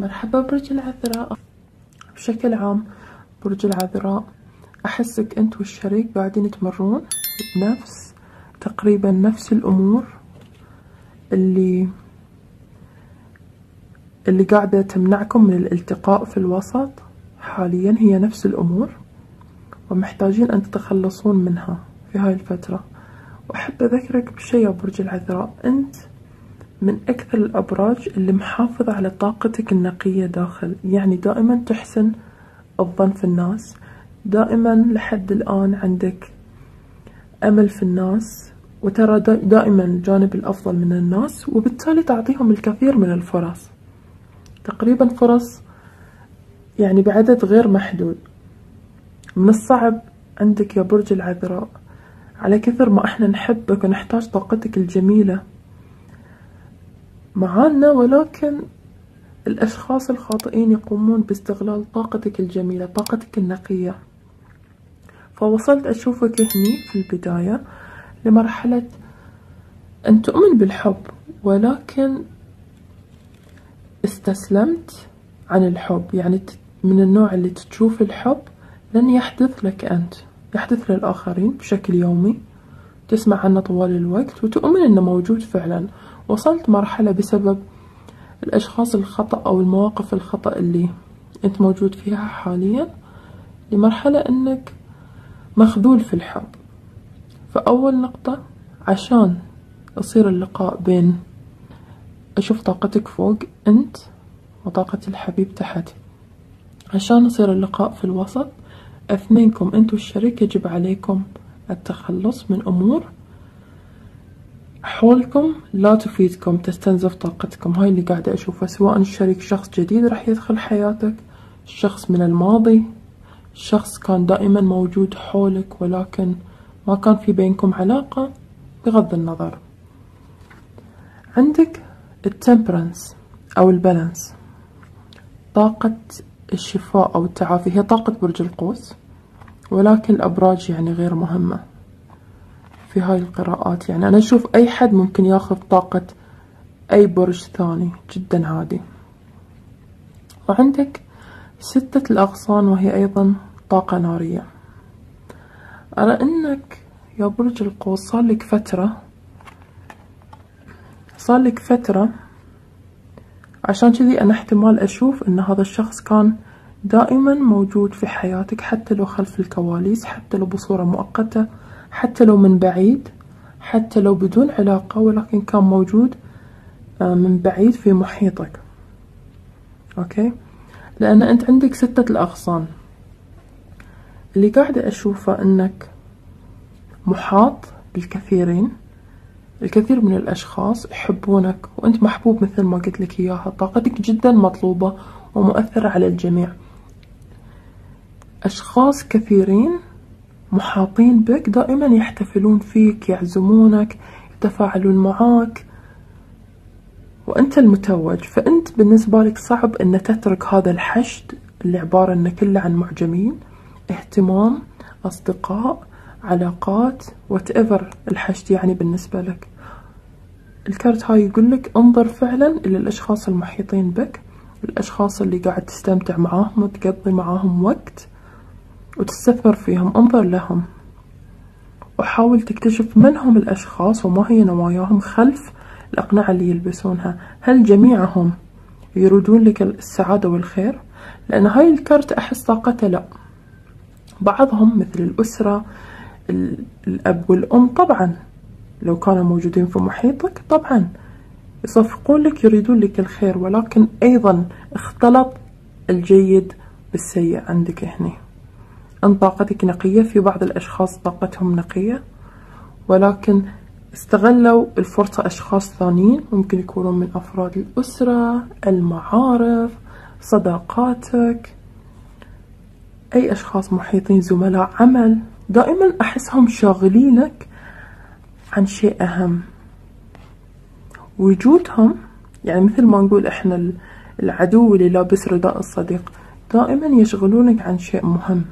مرحبا برج العذراء. بشكل عام برج العذراء أحسك أنت والشريك قاعدين تمرون بنفس تقريبا نفس الأمور اللي اللي قاعدة تمنعكم من الالتقاء في الوسط. حاليا هي نفس الأمور ومحتاجين أن تتخلصون منها في هاي الفترة. وأحب أذكرك بشي يا برج العذراء. أنت من أكثر الأبراج اللي محافظة على طاقتك النقية داخل. يعني دائما تحسن الظن في الناس. دائما لحد الآن عندك أمل في الناس. وترى دائما الجانب الأفضل من الناس. وبالتالي تعطيهم الكثير من الفرص. تقريبا فرص يعني بعدد غير محدود. من الصعب عندك يا برج العذراء. على كثر ما إحنا نحبك ونحتاج طاقتك الجميلة معانا ولكن الأشخاص الخاطئين يقومون باستغلال طاقتك الجميلة طاقتك النقية. فوصلت أشوفك هني في البداية لمرحلة أن تؤمن بالحب ولكن استسلمت عن الحب. يعني من النوع اللي تشوف الحب لن يحدث لك أنت يحدث للآخرين بشكل يومي. تسمع عنه طوال الوقت وتؤمن أنه موجود فعلا. وصلت مرحلة بسبب الأشخاص الخطأ أو المواقف الخطأ اللي أنت موجود فيها حاليا لمرحلة أنك مخذول في الحب فأول نقطة عشان يصير اللقاء بين أشوف طاقتك فوق أنت وطاقة الحبيب تحت عشان يصير اللقاء في الوسط أثنينكم أنت والشريك يجب عليكم التخلص من أمور حولكم لا تفيدكم تستنزف طاقتكم. هاي اللي قاعدة أشوفها سواء الشريك شخص جديد راح يدخل حياتك شخص من الماضي شخص كان دائما موجود حولك ولكن ما كان في بينكم علاقة بغض النظر. عندك التمبرنس أو البالانس طاقة الشفاء أو التعافي. هي طاقة برج القوس ولكن الأبراج يعني غير مهمة. في هاي القراءات. يعني أنا أشوف أي حد ممكن ياخذ طاقة أي برج ثاني جدا عادي. وعندك ستة الأغصان وهي أيضا طاقة نارية. أرى أنك يا برج القوس صار لك فترة صار لك فترة عشان كذي أنا احتمال أشوف أن هذا الشخص كان دائما موجود في حياتك حتى لو خلف الكواليس حتى لو بصورة مؤقتة. حتى لو من بعيد حتى لو بدون علاقة ولكن كان موجود آه، من بعيد في محيطك. أوكي؟ لأن أنت عندك ستة الأغصان. اللي قاعدة أشوفه أنك محاط بالكثيرين. الكثير من الأشخاص يحبونك وأنت محبوب مثل ما قلت لك إياها. طاقتك جدا مطلوبة ومؤثرة على الجميع. أشخاص كثيرين محاطين بك دائما يحتفلون فيك يعزمونك يتفاعلون معاك. وأنت المتوج فأنت بالنسبة لك صعب أن تترك هذا الحشد اللي عبارة أنه كله عن معجمين اهتمام أصدقاء علاقات whatever الحشد يعني بالنسبة لك. الكارت هاي يقول لك انظر فعلا إلى الأشخاص المحيطين بك الأشخاص اللي قاعد تستمتع معاهم وتقضي معاهم وقت. وتستثمر فيهم انظر لهم. وحاول تكتشف من هم الأشخاص وما هي نواياهم خلف الأقنعة اللي يلبسونها. هل جميعهم يريدون لك السعادة والخير؟ لأن هاي الكارت أحس طاقته لا. بعضهم مثل الأسرة الأب والأم طبعا لو كانوا موجودين في محيطك طبعا يصفقون لك يريدون لك الخير ولكن أيضا اختلط الجيد بالسيء عندك هنا أن طاقتك نقية في بعض الأشخاص طاقتهم نقية. ولكن استغلوا الفرصة أشخاص ثانيين ممكن يكونون من أفراد الأسرة المعارف صداقاتك. أي أشخاص محيطين زملاء عمل دائما أحسهم شاغلينك عن شيء أهم. وجودهم يعني مثل ما نقول إحنا العدو اللي لابس رداء الصديق دائما يشغلونك عن شيء مهم.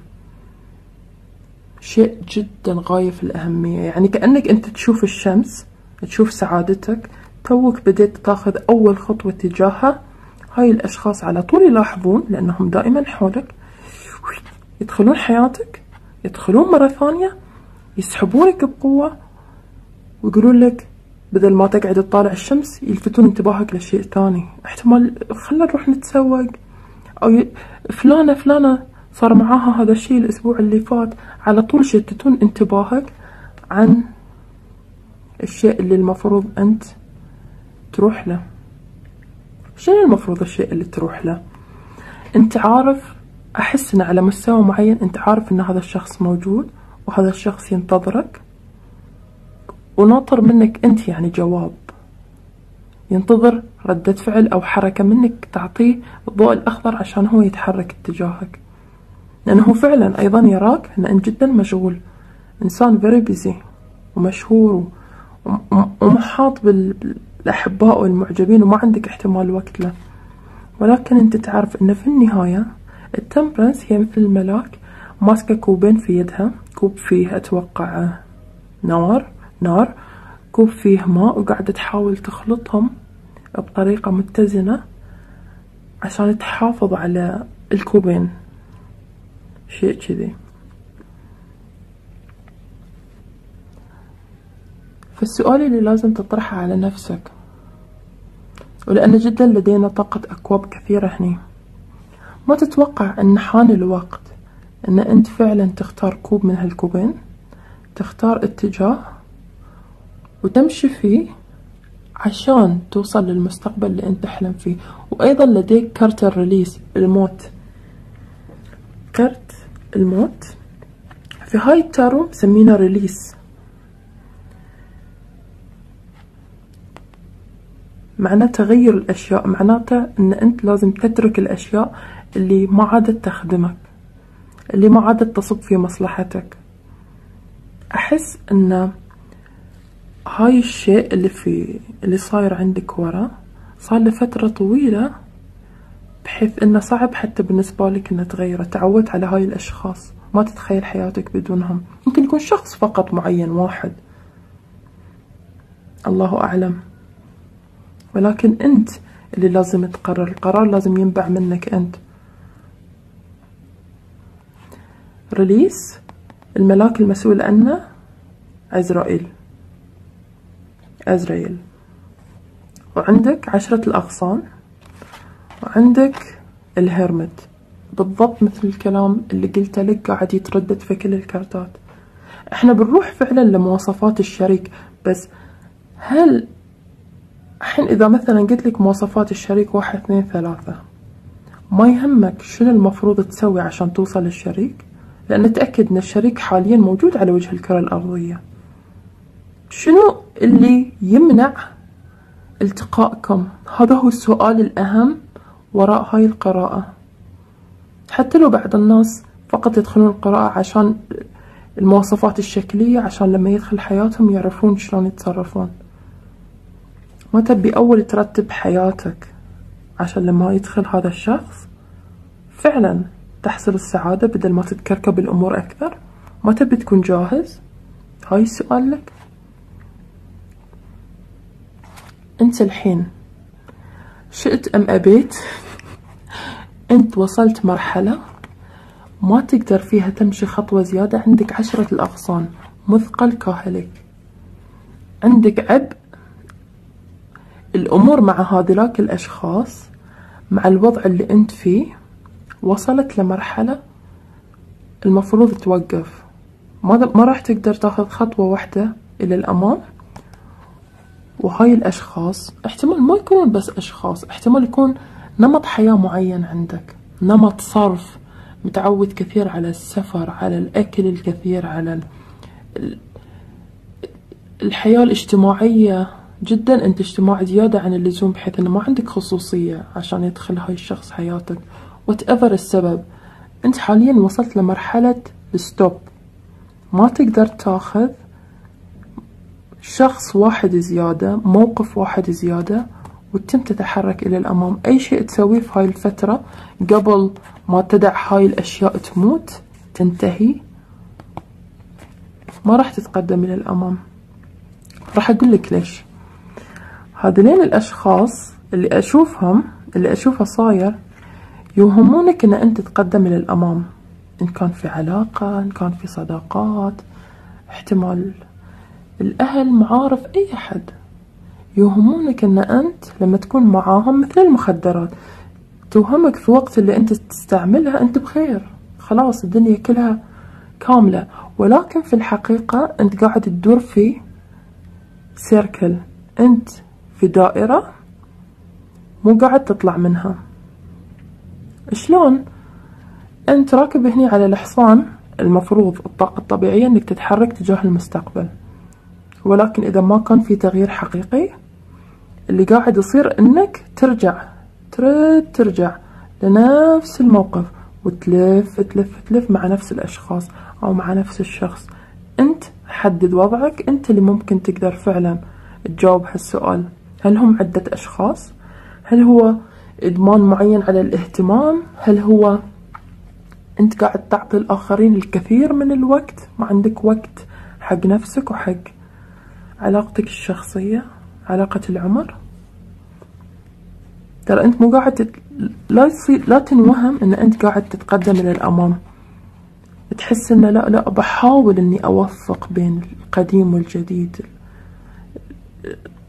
شيء جدا غاية في الأهمية. يعني كأنك أنت تشوف الشمس تشوف سعادتك توك بديت تاخذ أول خطوة تجاهها. هاي الأشخاص على طول يلاحظون لأنهم دائما حولك. يدخلون حياتك يدخلون مرة ثانية يسحبونك بقوة ويقولون لك بدل ما تقعد تطالع الشمس يلفتون انتباهك لشيء ثاني. احتمال خلنا نروح نتسوق أو ي... فلانة فلانة صار معاها هذا الشيء الأسبوع اللي فات. على طول يشتتون انتباهك عن الشيء اللي المفروض أنت تروح له. شنو المفروض الشيء اللي تروح له؟ أنت عارف أحس إن على مستوى معين أنت عارف إن هذا الشخص موجود وهذا الشخص ينتظرك. وناطر منك أنت يعني جواب. ينتظر ردة فعل أو حركة منك تعطيه الضوء الأخضر عشان هو يتحرك اتجاهك. لأنه فعلا أيضا يراك أن أنت جدا مشغول. إنسان very busy ومشهور ومحاط بالأحباء والمعجبين وما عندك احتمال وقت له. ولكن أنت تعرف أن في النهاية ال Temperance هي مثل الملاك ماسكة كوبين في يدها كوب فيه أتوقع نار نار كوب فيه ماء وقاعدة تحاول تخلطهم بطريقة متزنة عشان تحافظ على الكوبين. شيء كذي. فالسؤال اللي لازم تطرحه على نفسك ولأن جدا لدينا طاقة أكواب كثيرة هني. ما تتوقع أن حان الوقت أن أنت فعلا تختار كوب من هالكوبين؟ تختار اتجاه وتمشي فيه عشان توصل للمستقبل اللي أنت تحلم فيه. وأيضا لديك كرت الريليس الموت. كرت الموت في هاي التارو مسمينه ريليس معناه تغير الأشياء معناته أن أنت لازم تترك الأشياء اللي ما عادت تخدمك اللي ما عادت تصب في مصلحتك. أحس أن هاي الشيء اللي في اللي صاير عندك ورا صار له فترة طويلة بحيث إنه صعب حتى بالنسبة لك إنه تغيره. تعودت على هاي الأشخاص. ما تتخيل حياتك بدونهم. ممكن يكون شخص فقط معين واحد. الله أعلم. ولكن أنت اللي لازم تقرر. القرار لازم ينبع منك أنت. ريليس الملاك المسؤول عنه عزرائيل. أزريل وعندك عشرة الأغصان. وعندك الهرمت. بالضبط مثل الكلام اللي قلته لك قاعد يتردد في كل الكارتات. إحنا بنروح فعلا لمواصفات الشريك بس هل الحين إذا مثلا قلت لك مواصفات الشريك واحد اثنين ثلاثة ما يهمك شنو المفروض تسوي عشان توصل للشريك؟ لأن تأكد إن الشريك حاليا موجود على وجه الكرة الأرضية. شنو اللي يمنع التقائكم؟ هذا هو السؤال الأهم. وراء هاي القراءة. حتى لو بعض الناس فقط يدخلون القراءة عشان المواصفات الشكلية عشان لما يدخل حياتهم يعرفون شلون يتصرفون. ما تبي أول ترتب حياتك عشان لما يدخل هذا الشخص فعلا تحصل السعادة بدل ما تتكركب الأمور أكثر؟ ما تبي تكون جاهز؟ هاي السؤال لك. أنت الحين شئت أم أبيت؟ أنت وصلت مرحلة ما تقدر فيها تمشي خطوة زيادة عندك عشرة الأغصان مثقل كاهلك. عندك عبء. الأمور مع هذولاك الأشخاص مع الوضع اللي أنت فيه وصلت لمرحلة المفروض توقف. ما, ما راح تقدر تاخذ خطوة واحدة إلى الأمام. وهاي الأشخاص احتمال ما يكونون بس أشخاص احتمال يكون نمط حياة معين عندك نمط صرف متعود كثير على السفر على الأكل الكثير على الحياة الاجتماعية جدا. أنت اجتماعي زيادة عن اللزوم بحيث إنه ما عندك خصوصية عشان يدخل هاي الشخص حياتك. وات السبب أنت حاليا وصلت لمرحلة ال stop ما تقدر تاخذ شخص واحد زيادة موقف واحد زيادة وتم تتحرك إلى الأمام. أي شيء تسويه في هاي الفترة قبل ما تدع هاي الأشياء تموت تنتهي ما راح تتقدم إلى الأمام. راح أقول لك ليش. هذين الأشخاص اللي أشوفهم اللي أشوفه صاير يوهمونك أن أنت تتقدم للأمام إن كان في علاقة إن كان في صداقات احتمال. الأهل معارف أي أحد. يوهمونك أن أنت لما تكون معاهم مثل المخدرات. توهمك في وقت اللي أنت تستعملها أنت بخير. خلاص الدنيا كلها كاملة. ولكن في الحقيقة أنت قاعد تدور في سيركل أنت في دائرة مو قاعد تطلع منها. شلون؟ أنت راكب هني على الحصان المفروض الطاقة الطبيعية أنك تتحرك تجاه المستقبل. ولكن إذا ما كان في تغيير حقيقي اللي قاعد يصير أنك ترجع ترد ترجع لنفس الموقف وتلف تلف تلف مع نفس الأشخاص أو مع نفس الشخص. أنت حدد وضعك أنت اللي ممكن تقدر فعلا تجاوب هالسؤال. هل هم عدة أشخاص؟ هل هو إدمان معين على الاهتمام؟ هل هو أنت قاعد تعطي الآخرين الكثير من الوقت؟ ما عندك وقت حق نفسك وحق علاقتك الشخصية؟ علاقة العمر. ترى أنت مو قاعد تت... لا يصير لا تنوهم أن أنت قاعد تتقدم للأمام تحس أنه لا لا بحاول أني أوفق بين القديم والجديد.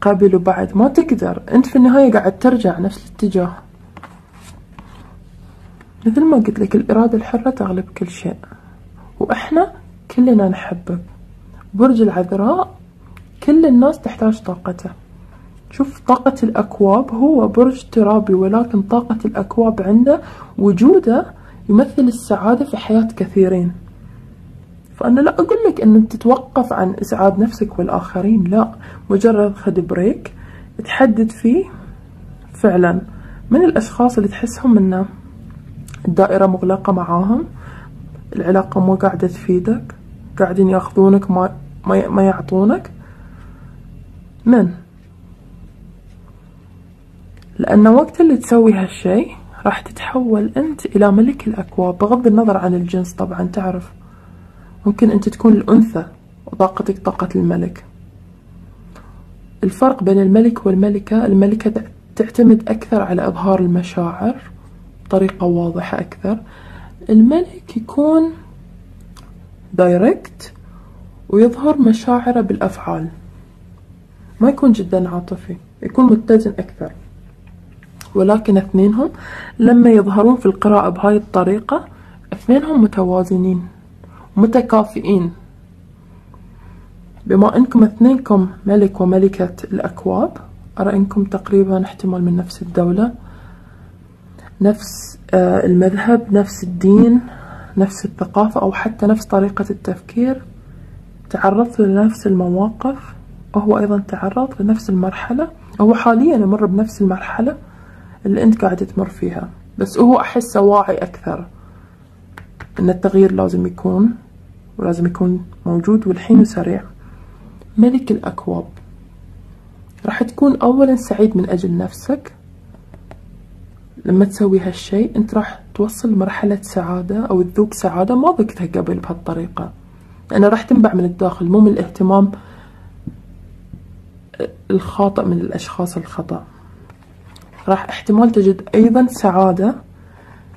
قبل وبعد. ما تقدر. أنت في النهاية قاعد ترجع نفس الاتجاه. مثل ما قلت لك الإرادة الحرة تغلب كل شيء. وإحنا كلنا نحبك برج العذراء كل الناس تحتاج طاقته. شوف طاقة الأكواب هو برج ترابي ولكن طاقة الأكواب عنده وجوده يمثل السعادة في حياة كثيرين. فأنا لا أقول لك أن تتوقف عن إسعاد نفسك والآخرين لا. مجرد خد بريك تحدد فيه فعلا من الأشخاص اللي تحسهم أنه الدائرة مغلقة معاهم العلاقة مو قاعدة تفيدك قاعدين يأخذونك ما ما يعطونك. من؟ لأن وقت اللي تسوي هالشي راح تتحول أنت إلى ملك الأكواب بغض النظر عن الجنس طبعا تعرف. ممكن أنت تكون الأنثى وطاقتك طاقة الملك. الفرق بين الملك والملكة الملكة تعتمد أكثر على إظهار المشاعر بطريقة واضحة أكثر. الملك يكون دايركت ويظهر مشاعره بالأفعال. ما يكون جدا عاطفي يكون متزن أكثر. ولكن اثنينهم لما يظهرون في القراءة بهاي الطريقة اثنينهم متوازنين متكافئين. بما إنكم اثنينكم ملك وملكة الأكواب أرى إنكم تقريبا احتمال من نفس الدولة نفس آه، المذهب نفس الدين نفس الثقافة أو حتى نفس طريقة التفكير. تعرضت لنفس المواقف وهو أيضا تعرض لنفس المرحلة هو حاليا يمر بنفس المرحلة. اللي أنت قاعد تمر فيها. بس هو أحسه واعي أكثر أن التغيير لازم يكون ولازم يكون موجود والحين سريع. ملك الأكواب راح تكون أولا سعيد من أجل نفسك. لما تسوي هالشي أنت راح توصل لمرحلة سعادة أو تذوق سعادة ما ذقتها قبل بهالطريقة. لأنه راح تنبع من الداخل مو من الاهتمام الخاطئ من الأشخاص الخطأ. راح احتمال تجد أيضا سعادة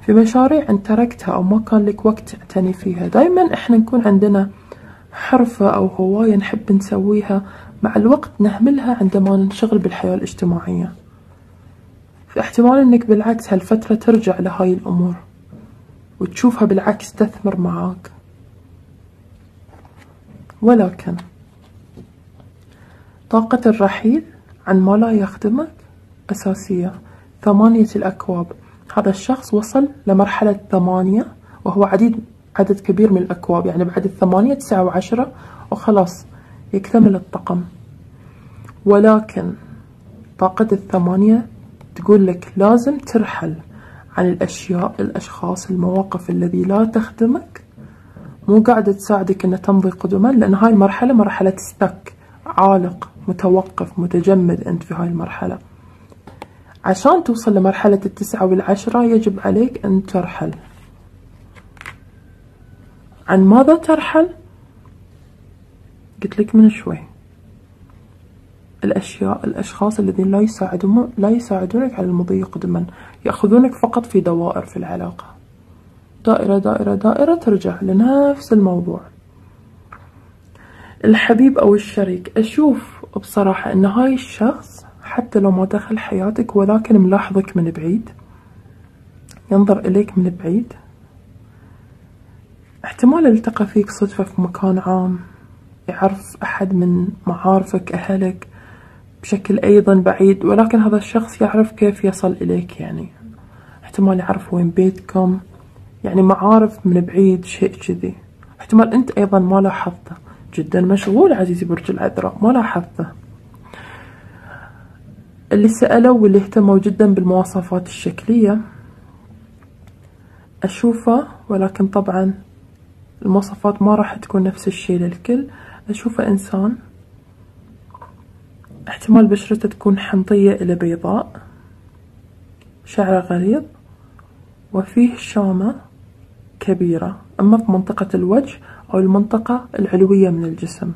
في مشاريع أنت تركتها أو ما كان لك وقت تعتني فيها. دايما إحنا نكون عندنا حرفة أو هواية نحب نسويها. مع الوقت نهملها عندما ننشغل بالحياة الاجتماعية. فاحتمال أنك بالعكس هالفترة ترجع لهاي الأمور وتشوفها بالعكس تثمر معاك. ولكن طاقة الرحيل عن ما لا يخدمك أساسية ثمانية الأكواب. هذا الشخص وصل لمرحلة ثمانية وهو عديد عدد كبير من الأكواب يعني بعد الثمانية تسعة وعشرة وخلاص يكتمل الطقم. ولكن طاقة الثمانية تقول لك لازم ترحل عن الأشياء الأشخاص المواقف الذي لا تخدمك. مو قاعدة تساعدك أن تمضي قدما لأن هاي المرحلة مرحلة ستك عالق متوقف متجمد أنت في هاي المرحلة. عشان توصل لمرحلة التسعة والعشرة يجب عليك أن ترحل. عن ماذا ترحل؟ قلت لك من شوي. الأشياء الأشخاص الذين لا يساعدون لا يساعدونك على المضي قدما يأخذونك فقط في دوائر في العلاقة. دائرة دائرة دائرة ترجع لنفس الموضوع. الحبيب أو الشريك أشوف بصراحة أن هاي الشخص حتى لو ما دخل حياتك ولكن ملاحظك من بعيد. ينظر إليك من بعيد. احتمال التقى فيك صدفة في مكان عام يعرف أحد من معارفك أهلك بشكل أيضا بعيد ولكن هذا الشخص يعرف كيف يصل إليك يعني. احتمال يعرف وين بيتكم. يعني معارف من بعيد شيء كذي احتمال أنت أيضا ما لاحظته. جدا مشغول عزيزي برج العذراء ما لاحظته. اللي سألوا واللي اهتموا جدا بالمواصفات الشكلية أشوفه ولكن طبعا المواصفات ما راح تكون نفس الشيء للكل. أشوفه إنسان احتمال بشرته تكون حمضية إلى بيضاء شعره غليظ وفيه شامة كبيرة أما في منطقة الوجه أو المنطقة العلوية من الجسم.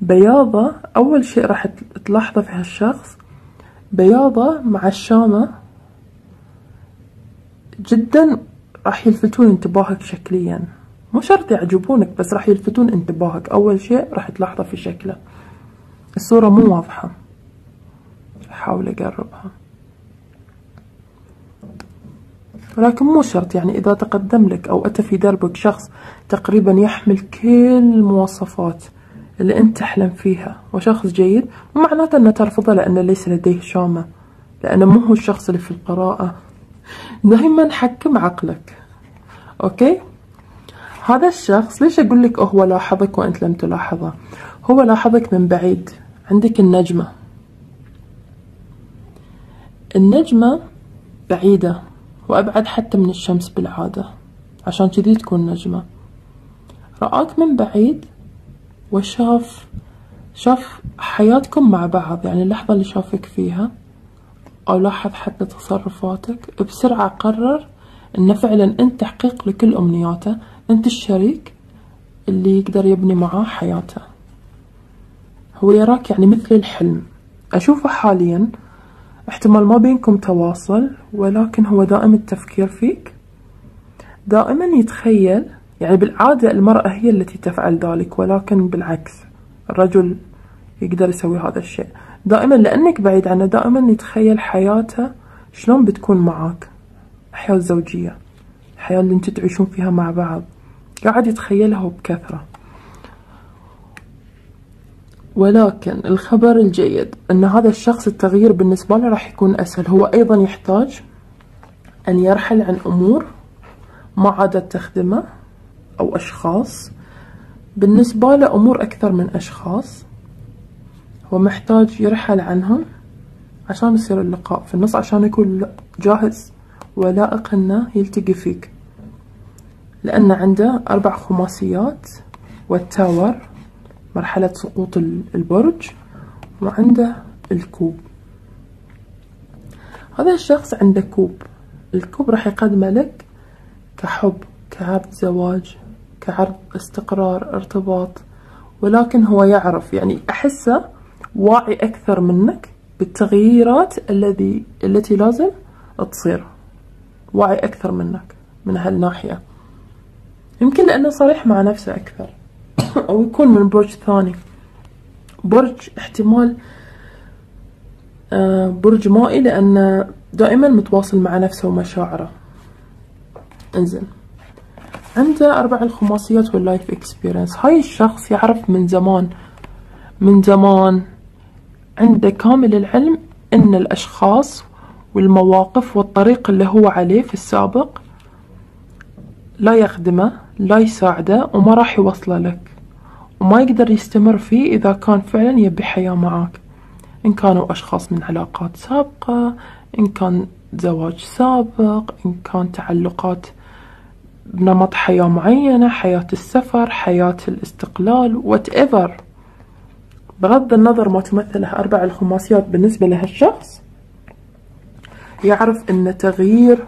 بياضة أول شيء راح تلاحظه في هالشخص بياضة مع الشامة جدا راح يلفتون انتباهك شكليا. مو شرط يعجبونك بس راح يلفتون انتباهك. أول شيء راح تلاحظه في شكله. الصورة مو واضحة. أحاول أقربها. ولكن مو شرط يعني إذا تقدم لك أو أتى في دربك شخص تقريبا يحمل كل المواصفات اللي أنت تحلم فيها. وشخص جيد مو معناته أنه ترفضه لأنه ليس لديه شامة لأنه مو هو الشخص اللي في القراءة. دائما حكم عقلك. أوكي؟ هذا الشخص ليش أقول لك هو لاحظك وأنت لم تلاحظه؟ هو لاحظك من بعيد. عندك النجمة. النجمة بعيدة وأبعد حتى من الشمس بالعادة عشان كذي تكون نجمة. رآك من بعيد وشاف شاف حياتكم مع بعض يعني اللحظة اللي شافك فيها. أو لاحظ حتى تصرفاتك. بسرعة قرر إنه فعلا أنت تحقيق لكل أمنياته. أنت الشريك اللي يقدر يبني معاه حياته. هو يراك يعني مثل الحلم. أشوفه حاليا احتمال ما بينكم تواصل ولكن هو دائم التفكير فيك. دائما يتخيل يعني بالعادة المرأة هي التي تفعل ذلك ولكن بالعكس الرجل يقدر يسوي هذا الشيء. دائما لأنك بعيد عنه دائما يتخيل حياته شلون بتكون معاك الحياة الزوجية الحياة اللي أنتوا تعيشون فيها مع بعض. قاعد يتخيلها بكثرة. ولكن الخبر الجيد أن هذا الشخص التغيير بالنسبة له راح يكون أسهل. هو أيضا يحتاج أن يرحل عن أمور ما عادت تخدمه. أو أشخاص. بالنسبة له أمور أكثر من أشخاص هو محتاج يرحل عنهم عشان يصير اللقاء في النص عشان يكون جاهز ولائق إنه يلتقي فيك. لأن عنده أربع خماسيات والتاور مرحلة سقوط البرج وعنده الكوب. هذا الشخص عنده كوب. الكوب راح يقدمه لك كحب. كعرض زواج كعرض استقرار ارتباط. ولكن هو يعرف يعني أحسه واعي أكثر منك بالتغييرات الذي التي لازم تصير. واعي أكثر منك من هالناحية يمكن لأنه صريح مع نفسه أكثر أو يكون من برج ثاني. برج احتمال آه، برج مائي لأنه دائما متواصل مع نفسه ومشاعره. انزين. عنده أربع الخماسيات وال life experience هاي الشخص يعرف من زمان من زمان عنده كامل العلم إن الأشخاص والمواقف والطريق اللي هو عليه في السابق لا يخدمه لا يساعده وما راح يوصله لك. وما يقدر يستمر فيه إذا كان فعلا يبي حياة معاك. إن كانوا أشخاص من علاقات سابقة إن كان زواج سابق إن كان تعلقات بنمط حياة معينة حياة السفر حياة الاستقلال whatever. بغض النظر ما تمثله أربع الخماسيات بالنسبة لهالشخص يعرف أن تغيير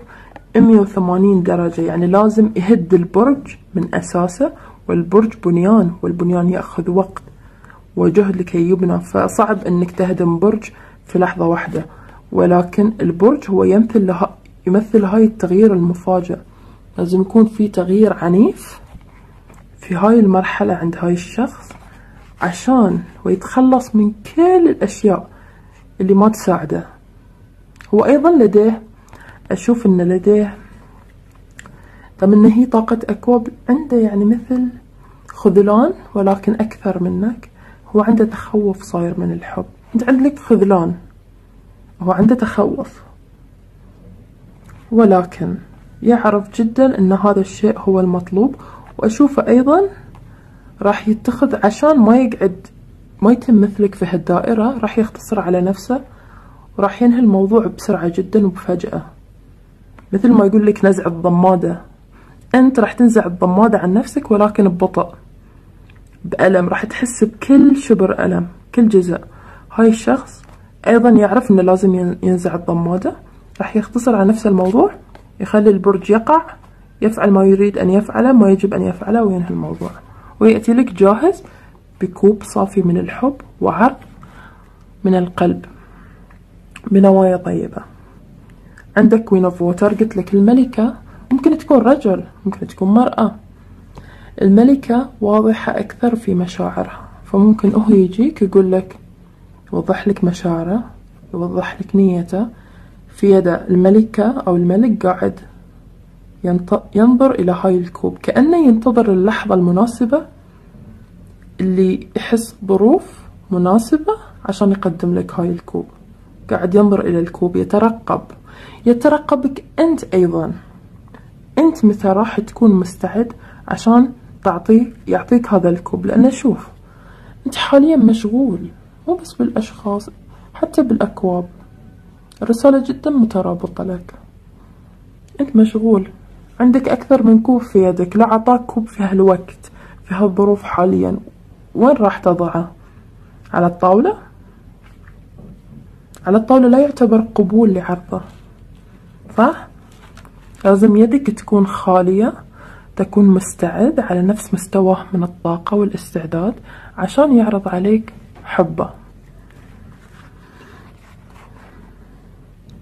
180 درجة يعني لازم يهد البرج من أساسه والبرج بنيان والبنيان يأخذ وقت وجهد لكي يبنى. فصعب إنك تهدم برج في لحظة واحدة ولكن البرج هو يمثل لها يمثل هاي التغيير المفاجئ. لازم يكون في تغيير عنيف في هاي المرحلة عند هاي الشخص عشان ويتخلص من كل الأشياء اللي ما تساعده. هو أيضا لديه أشوف أن لديه طب أن هي طاقة أكواب عنده يعني مثل خذلان ولكن أكثر منك. هو عنده تخوف صاير من الحب. أنت عندك خذلان. هو عنده تخوف. ولكن يعرف جدا أن هذا الشيء هو المطلوب وأشوفه أيضا راح يتخذ عشان ما يقعد ما يتم مثلك في هالدائرة راح يختصر على نفسه وراح ينهي الموضوع بسرعة جدا وبفجأة مثل ما يقول لك نزع الضمادة. أنت راح تنزع الضمادة عن نفسك ولكن ببطء بألم. راح تحس بكل شبر ألم كل جزء. هاي الشخص أيضا يعرف أنه لازم ينزع الضمادة راح يختصر على نفس الموضوع يخلي البرج يقع يفعل ما يريد أن يفعله ما يجب أن يفعله وينهي الموضوع. ويأتي لك جاهز بكوب صافي من الحب وعرض من القلب بنوايا طيبة. عندك Queen of Water قلت لك الملكة ممكن تكون رجل ممكن تكون مرأة. الملكة واضحة أكثر في مشاعرها فممكن هو يجيك يقول لك يوضح لك مشاعره يوضح لك نيته في يد الملكة أو الملك قاعد ينظر إلى هاي الكوب. كأنه ينتظر اللحظة المناسبة اللي يحس ظروف مناسبة عشان يقدم لك هاي الكوب. قاعد ينظر إلى الكوب يترقب. يترقبك أنت أيضا. أنت متى راح تكون مستعد عشان تعطيه يعطيك هذا الكوب؟ لأنه شوف أنت حاليا مشغول مو بس بالأشخاص حتى بالأكواب. الرسالة جدا مترابطة لك. أنت مشغول. عندك أكثر من كوب في يدك. لا عطاك كوب في هالوقت في هالظروف حاليا. وين راح تضعه؟ على الطاولة؟ على الطاولة لا يعتبر قبول لعرضه. صح؟ لازم يدك تكون خالية تكون مستعد على نفس مستواه من الطاقة والاستعداد عشان يعرض عليك حبه.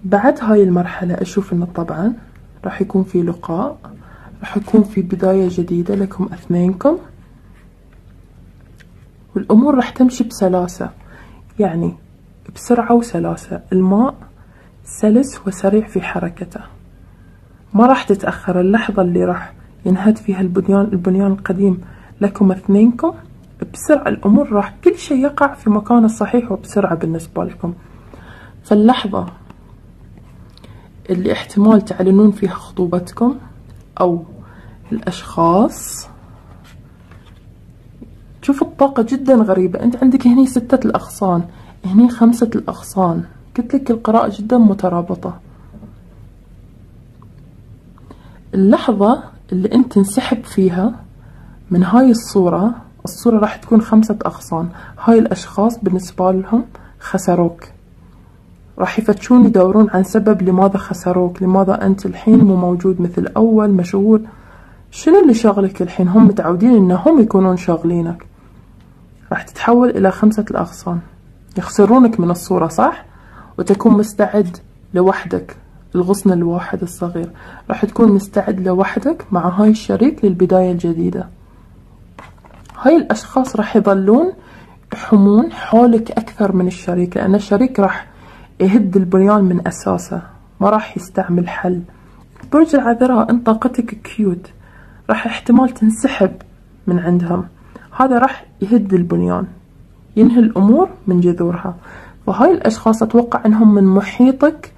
بعد هاي المرحلة أشوف إنه طبعا راح يكون في لقاء راح يكون في بداية جديدة لكم أثنينكم. والأمور راح تمشي بسلاسة يعني بسرعة وسلاسة. الماء سلس وسريع في حركته. ما راح تتأخر اللحظة اللي راح ينهد فيها البنيان البنيان القديم لكم أثنينكم. بسرعة الأمور راح كل شيء يقع في مكانه الصحيح وبسرعة بالنسبة لكم. فاللحظة اللي احتمال تعلنون فيها خطوبتكم أو الأشخاص. شوف الطاقة جدا غريبة. أنت عندك هني ستة الأغصان هني خمسة الأغصان. قلت لك القراءة جدا مترابطة. اللحظة اللي أنت تنسحب فيها من هاي الصورة الصورة راح تكون خمسة أغصان. هاي الأشخاص بالنسبة لهم خسروك. راح يفتشون يدورون عن سبب لماذا خسروك لماذا أنت الحين مو موجود مثل أول مشغول شنو اللي شغلك الحين؟ هم متعودين إنهم يكونون شاغلينك. راح تتحول إلى خمسة الأغصان. يخسرونك من الصورة صح؟ وتكون مستعد لوحدك الغصن الواحد الصغير. راح تكون مستعد لوحدك مع هاي الشريك للبداية الجديدة. هاي الأشخاص راح يظلون يحمون حولك أكثر من الشريك لأن الشريك راح يهد البنيان من أساسه ما راح يستعمل حل. برج العذراء انت طاقتك كيوت راح احتمال تنسحب من عندهم. هذا راح يهد البنيان ينهي الأمور من جذورها. فهاي الأشخاص أتوقع أنهم من محيطك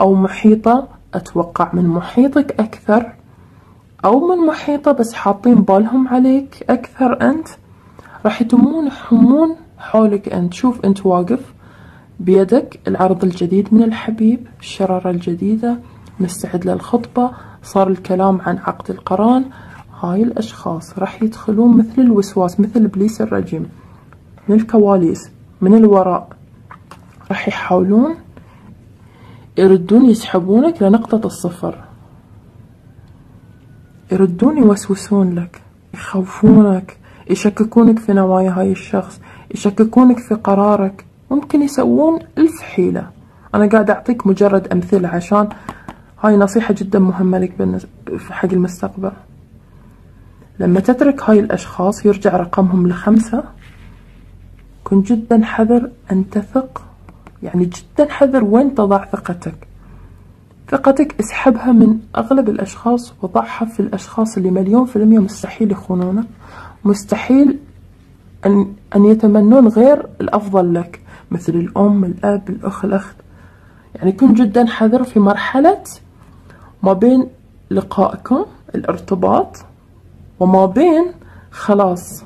أو محيطة أتوقع من محيطك أكثر أو من محيطة بس حاطين بالهم عليك أكثر أنت. راح يتمون يحمون حولك أنت. شوف أنت واقف. بيدك العرض الجديد من الحبيب الشرارة الجديدة مستعد للخطبة. صار الكلام عن عقد القران. هاي الأشخاص راح يدخلون مثل الوسواس مثل إبليس الرجيم من الكواليس من الوراء. راح يحاولون يردون يسحبونك لنقطة الصفر. يردون يوسوسون لك يخوفونك يشككونك في نوايا هاي الشخص يشككونك في قرارك. ممكن يسوون ألف حيلة. أنا قاعد أعطيك مجرد أمثلة عشان هاي نصيحة جدا مهمة لك حق المستقبل. لما تترك هاي الأشخاص يرجع رقمهم لخمسة كن جدا حذر أن تثق. يعني جدا حذر وين تضع ثقتك. ثقتك اسحبها من أغلب الأشخاص وضعها في الأشخاص اللي مليون في المية مستحيل يخونونك مستحيل أن, أن يتمنون غير الأفضل لك. مثل الأم الأب الأخ الأخت. يعني كن جدا حذر في مرحلة ما بين لقائكم الارتباط وما بين خلاص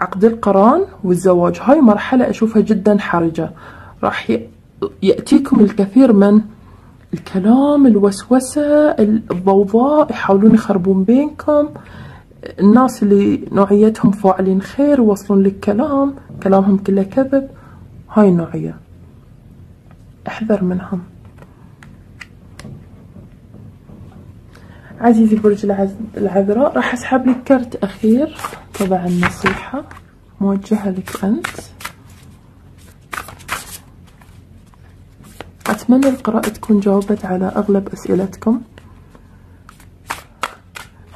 عقد القران والزواج. هاي مرحلة أشوفها جدا حرجة. راح يأتيكم الكثير من الكلام الوسوسة الضوضاء يحاولون يخربون بينكم. الناس اللي نوعيتهم فاعلين خير يوصلون لك كلام كلامهم كله كذب. هاي النوعية. احذر منهم. عزيزي برج العذراء راح أسحب لك كرت أخير. تبع النصيحة موجهة لك أنت. أتمنى القراءة تكون جاوبت على أغلب أسئلتكم.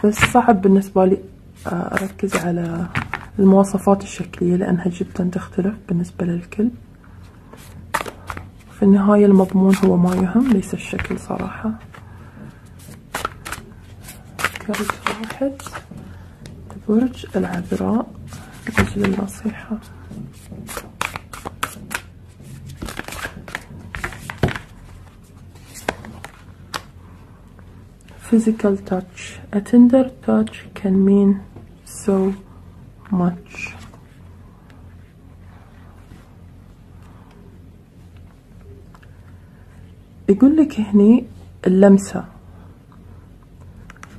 بس صعب بالنسبة لي أركز على المواصفات الشكلية لأنها جدا تختلف بالنسبة للكل. في النهاية المضمون هو ما يهم ليس الشكل صراحة. كرت واحد. برج العذراء أجل النصيحة. Physical touch. A tender touch can mean so much يقول لك هني اللمسة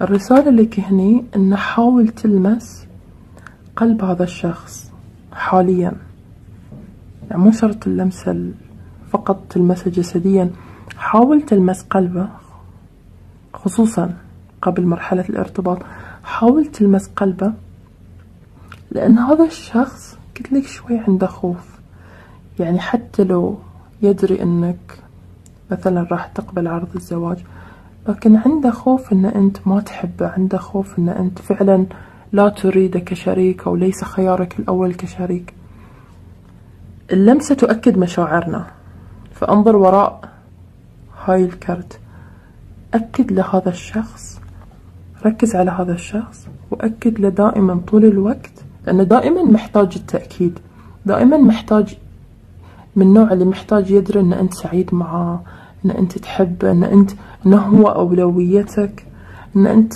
الرسالة لك هني ان حاول تلمس قلب هذا الشخص حاليا يعني مو شرط اللمسة فقط تلمسه جسديا حاول تلمس قلبه خصوصا قبل مرحلة الارتباط حاول تلمس قلبه لأن هذا الشخص قلت لك شوي عنده خوف يعني حتى لو يدري أنك مثلا راح تقبل عرض الزواج لكن عنده خوف أن أنت ما تحبه عنده خوف أن أنت فعلا لا تريده كشريك أو ليس خيارك الأول كشريك. اللمسة تؤكد مشاعرنا. فأنظر وراء هاي الكرت. أكد لهذا الشخص ركز على هذا الشخص وأكد له دائما طول الوقت لأنه دائما محتاج التأكيد. دائما محتاج من النوع اللي محتاج يدري أن أنت سعيد معاه أن أنت تحبه أن أنت أنه هو أولويتك أن أنت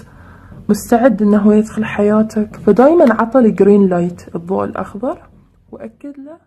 مستعد أنه يدخل حياتك. فدائما عطى لي green light الضوء الأخضر وأكد له